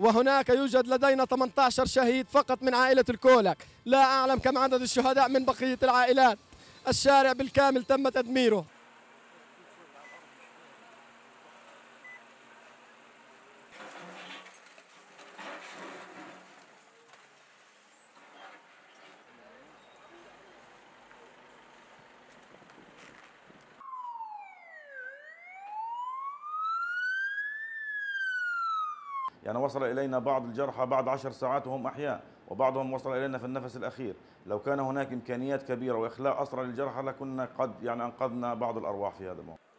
وهناك يوجد لدينا 18 شهيد فقط من عائلة الكولك. لا أعلم كم عدد الشهداء من بقية العائلات. الشارع بالكامل تم تدميره. يعني وصل إلينا بعض الجرحى بعد عشر ساعات وهم أحياء وبعضهم وصل إلينا في النفس الأخير. لو كان هناك إمكانيات كبيرة وإخلاء أسرى للجرحى لكنا قد يعني أنقذنا بعض الأرواح في هذا الموقف.